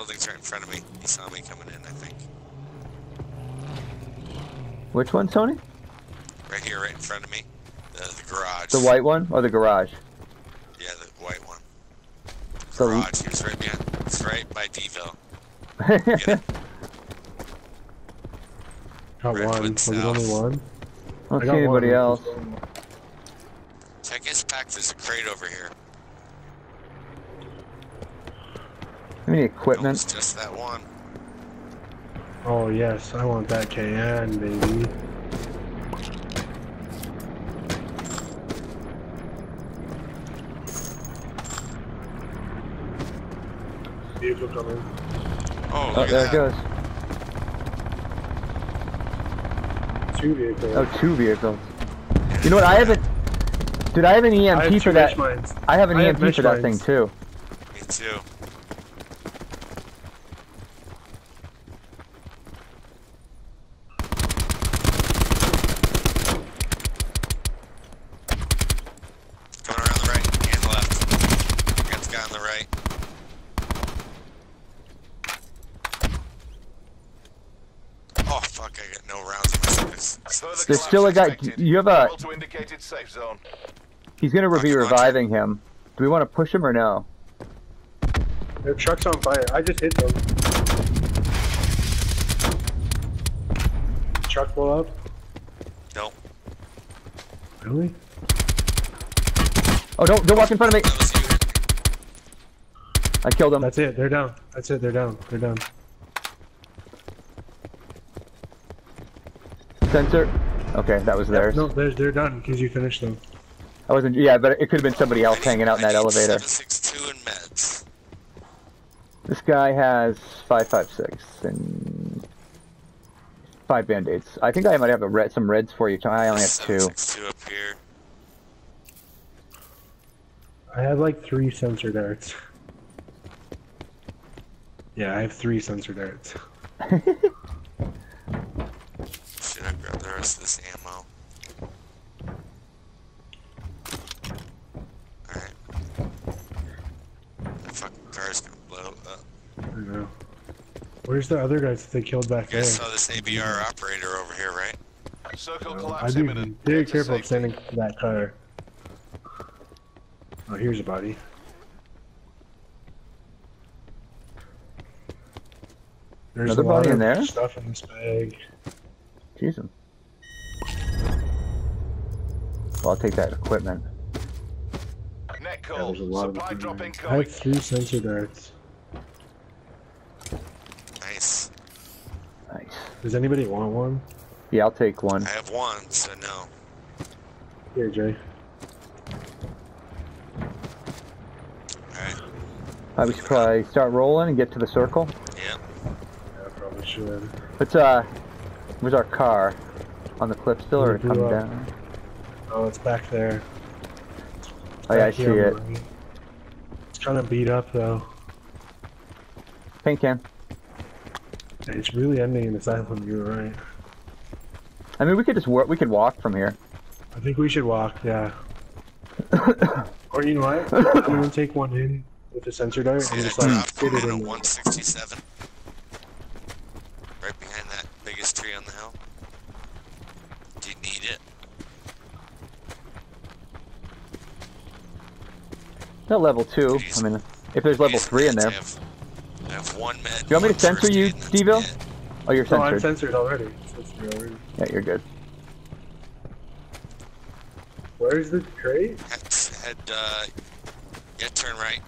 building's right in front of me. He saw me coming in, I think. Which one, Tony? Right here, right in front of me. The, the garage. The white one or the garage? Yeah, the white one. So- Garage. He was right behind. It's right by Deville. Got Redwood one. Was it only one? I don't I see anybody one. else. I guess pack. There's a crate over here. Any No, equipment? it's just that one. Oh yes, I want that KN, baby. Vehicle coming. Oh, Oh, there at it goes. Two vehicles. Oh, two vehicles. You know what? I haven't. Dude, I have an I have EMP for that. mines. I have an I EMP mesh for that thing too. Me too. Coming around the right and left. Got the guy on the right. Oh fuck! I got no rounds in my six. There's still a guy. You have a. To indicated safe zone. He's gonna be Rocket launcher. reviving him. Do we want to push him or no? Their truck's on fire. I just hit them. Truck blow up? Nope. Really? Oh, don't don't walk in front of me. That was you. I killed him. That's it. They're down. That's it. They're down. They're down. Sensor. Okay, that was theirs. No, they're, they're done because you finished them. I wasn't. Yeah, but it could have been somebody else hanging out in that need elevator. 762 and meds. This guy has five five six and five band-aids. I think I might have a red, some reds for you. I only have two. 762 up here. I have like three sensor darts. Yeah, I have three sensor darts. Should I grab the rest of this ammo? Alright. The fucking car's gonna blow up. I know. Where's the other guys that they killed back You there? guys saw this ABR operator over here, right? Circle I'd collapse be imminent. very careful of safety. standing to that car. Oh, here's a body. There's Another a lot body in of there? Stuff in this bag. Jesus. Well, I'll take that equipment. Net Yeah, there's a lot Supply of drop I have three sensor darts. Nice. Nice. Does anybody want one? Yeah, I'll take one. I have one, so no. Here, Jay. Alright. I we should probably start rolling and get to the circle. Yep. Yeah, I probably should. Let's uh, where's our car? On the cliff still, or It blew come up. down? Oh, it's back there. Oh yeah, I see it. on the right. It's kind of beat up though. Paint can. It's really ending in this island. You were right. I mean, we could just walk. We could walk from here. I think we should walk. Yeah. or you know what? I'm gonna take one in with the sensor dart See and just like drop get it in in. 167? Right behind that biggest tree on the hill. Do you need it? Not level two. I mean, if there's level three in there. I have, I have one med. you want me to censor you, aid, and that's Deville? it. Oh, you're censored. No, I'm censored. censored already. Censored already. Yeah, you're good. Where's the crate? Head, head, uh, yeah, turn right.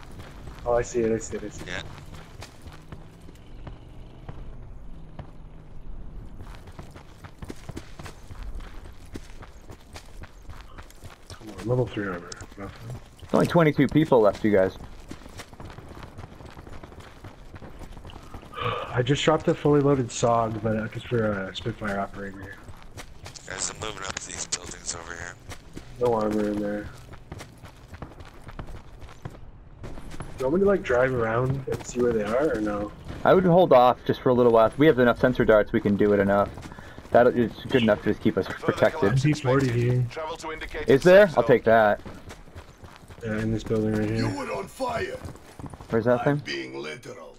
Oh, I see it. I see it. I see it. Yeah. Come on, level three armor. Nothing. There's only 22 people left, you guys. I just dropped a fully loaded SOG, but uh, just for a Spitfire operator. Guys, I'm moving up these buildings over here. No armor in there. Do you want me to like drive around and see where they are, or no? I would hold off just for a little while. If we have enough sensor darts, we can do it enough. That is good enough to just keep us protected. collapse MP40 expected. here. Travel to indicated Is there? I'll take that. Yeah, in this building right here. You here. were on fire. Where's that I'm thing? being literal.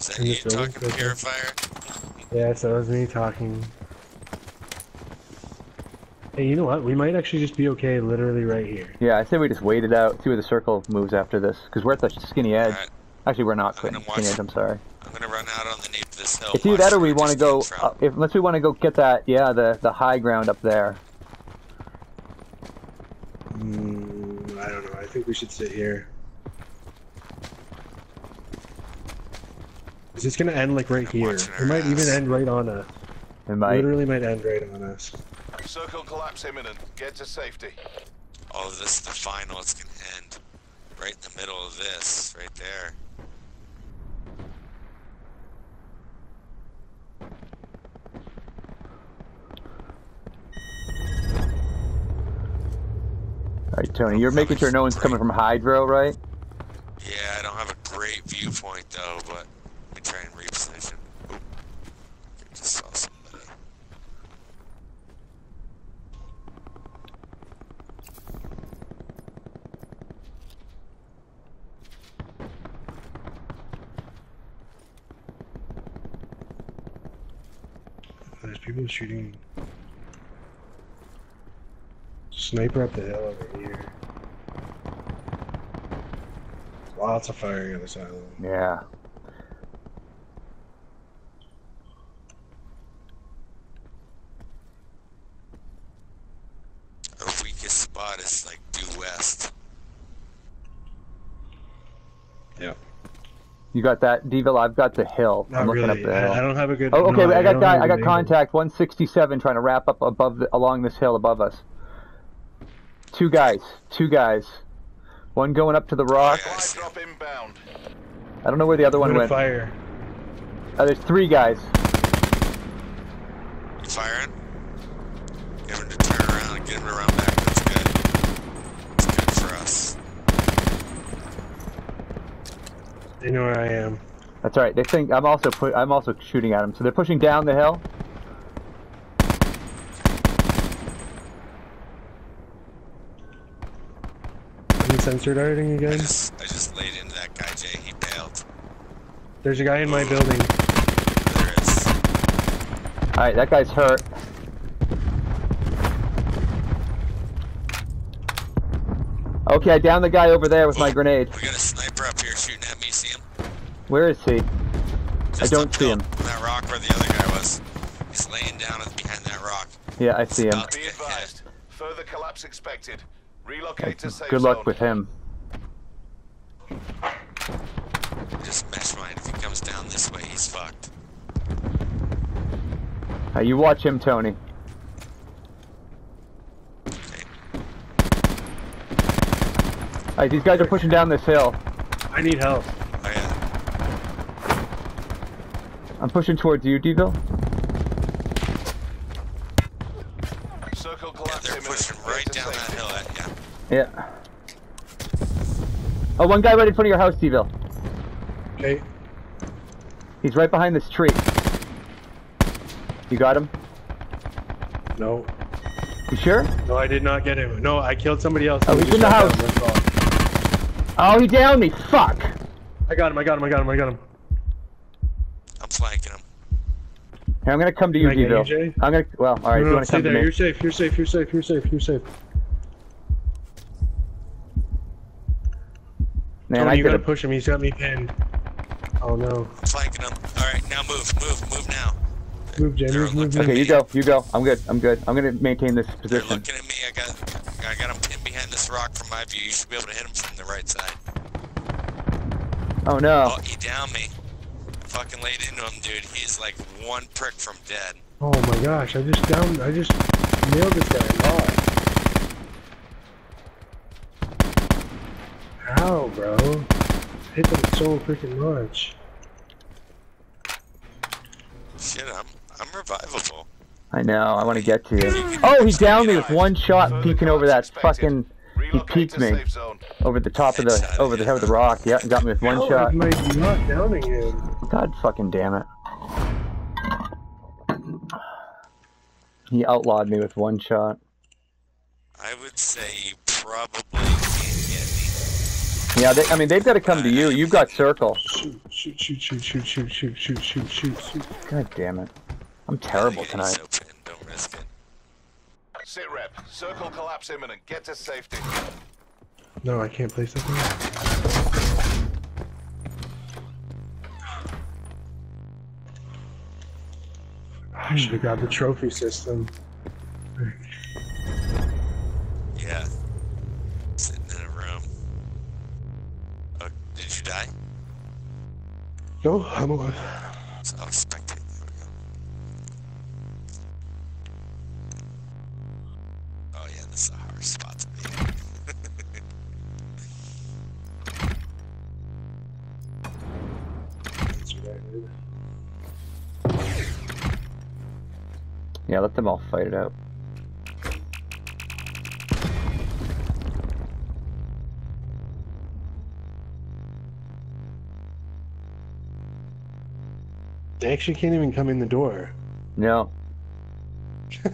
Is that In you this building? talking purifier? Yes, that was me talking. Hey, you know what? We might actually just be okay literally right here. Yeah, I say we just wait it out, see where the circle moves after this, because we're at the skinny edge. Alright, Actually, we're not I'm quite skinny edge. I'm sorry. I'm gonna run out on the nape of this hill. It's either that or we want to go. Uh, if, unless we want to go get that, yeah, the the high ground up there. Mm, I don't know. I think we should sit here. Is this gonna end like right I'm here? It our might even end right on us. It might. Literally might end right on us. Circle collapse imminent. Get to safety. Oh, this is the final. It's gonna end right in the middle of this, right there. All right, Tony, you're making sure no one's coming from Hydro, right? Yeah, I don't have a great viewpoint though, but let me try and reposition. Oop. I just saw somebody. Oh, there's people shooting. Sniper up the hill over here. Lots of firing on this island. Yeah. Our weakest spot is like due west. Yeah. You got that, Devil? I've got the hill. Not I'm looking really. up the I, I don't have a good. Oh, okay. no, I got don't guy. have a I got good contact. 167 trying to wrap up above the, along this hill above us. Two guys. Two guys. One going up to the rock. Yeah. Supply drop inbound. I don't know where the other one went. fire. Oh, there's three guys. You firing? Get him to turn around and get him to round back. That's good. That's good for us. They know where I am. That's all right. They think I'm also put. I'm also shooting at them. So they're pushing down the hill. Any sensor darting I again? just I just laid into that guy, Jay. He bailed. There's a guy in my building. There is. All right, that guy's hurt. Okay, I downed the guy over there with my Oh, grenade. We got a sniper up here shooting at me. See him? Where is he? Just don't see him. That rock where the other guy was. He's laying down behind that rock. Yeah, I see him. Be advised. Further collapse expected. Relocate to safe Good luck zone. with him. Just mesh mine. If he comes down this way, he's fucked. Uh, you watch him, Tony. Okay. All right, these guys are pushing down this hill. I need help. Oh yeah. I'm pushing towards you, Deville. Circle Yeah, they're pushing right down that hill eh? at you. Yeah. Oh, one guy right in front of your house, Deville. Okay. He's right behind this tree. You got him? No. You sure? No, I did not get him. No, I killed somebody else. Oh, He he's in the shot house. Down. That's all. Oh, he downed me. Fuck. I got him. I got him. I got him. I got him. I'm flanking him. Here, I'm gonna come to you, Can Deville. I'm gonna. Well, all right. no, you no, wanna stay come to me? You're safe. You're safe. You're safe. You're safe. You're safe. Man, Tony, I you could gotta push him. He's got me pinned. Oh no. I'm flanking him. All right, now move, move, move now. Move, Jay. Move, move. Okay, you go. You go. I'm good. I'm good. I'm gonna maintain this They're position. looking at me. I got, I got him pinned behind this rock from my view. You should be able to hit him from the right side. Oh no. Oh, he downed me. I fucking laid into him, dude. He's like one prick from dead. Oh my gosh! I just downed, I just nailed this guy hard. How, bro? Hit them so freaking much. Shit, I'm, I'm revivable. I know. I want to get to you. Oh, he downed me with one shot, peeking over that expected. fucking. He Relocate peeked me safe zone. over the top of the over the head of the rock. Yeah, got me with one How shot. am I not downing him? God fucking damn it. He outlawed me with one shot. I would say you probably can't get me. Yeah, they, I mean they've got to come to you. You've got circle. Shoot, shoot, shoot, shoot, shoot, shoot, shoot, shoot, shoot, shoot, shoot. God damn it. I'm terrible Yeah, tonight. so Don't risk it. Sit rep. Circle collapse imminent. Get to safety. No, I can't play something. I should have grabbed the trophy system. Yeah. Sitting in a room. Oh, did you die? No, I'm alive. That's what Yeah, let them all fight it out. They actually can't even come in the door. No. Yeah,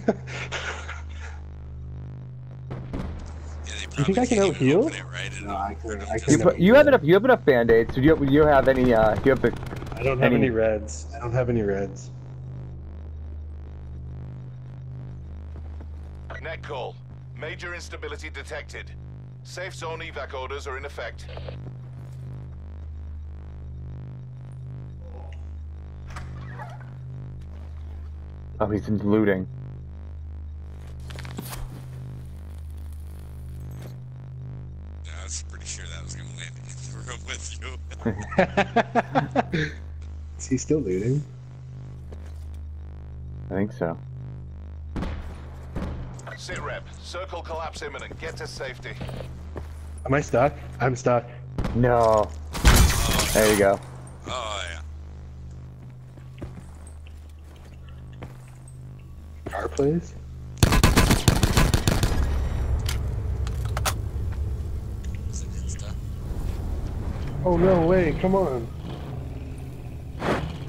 You think I can out-heal? right? No, I couldn't. I You, you have enough. You have enough band-aids. Do you, you have any? Uh, do you have the? I don't have any- any reds. I don't have any reds. Net call. Major instability detected. Safe zone evac orders are in effect. Oh, he's looting. Yeah, I was pretty sure that was gonna land in the room with you. Is he still looting? I think so. Sit rep. Circle collapse imminent. Get to safety. Am I stuck? I'm stuck. No. There you go. Oh yeah. Car plays? Is it insta? Oh no, way. come on.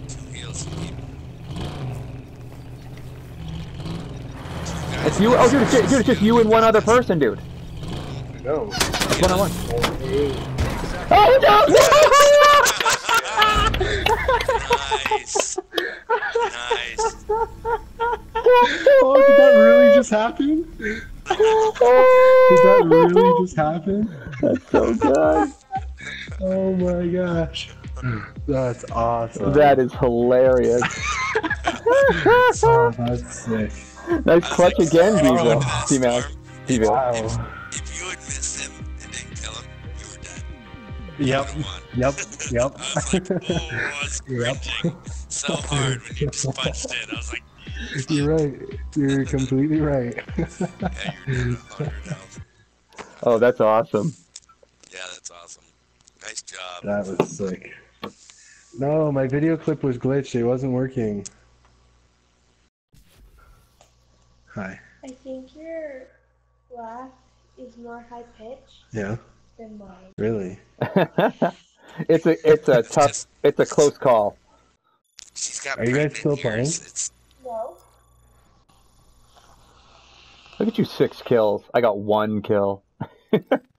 Two heals you need. It's you. Oh, dude, it's, ju- dude, it's just you and one other person, dude. No. One on one. Oh no! Nice. nice. Oh, did that really just happen? Did that really just happen? That's so good. Oh my gosh. That's awesome. That is hilarious. Oh, that's sick. Nice clutch like, again, Vivo. that T-Mac. Wow. If you had missed him and didn't kill him, you were dead. Yep. You would've won. Yep. Yep. I was like, oh, was Yep. so hard when you just punched it. I was like, You're right. You're completely right. yeah, you're doing a. Oh, that's awesome. Yeah, that's awesome. Nice job. That was sick. No, my video clip was glitched. It wasn't working. Hi. I think your laugh is more high pitched Yeah. than mine. Really? it's a it's a tough it's a close call. She's got Are you guys still playing? It's No. Look at you, six kills. I got one kill.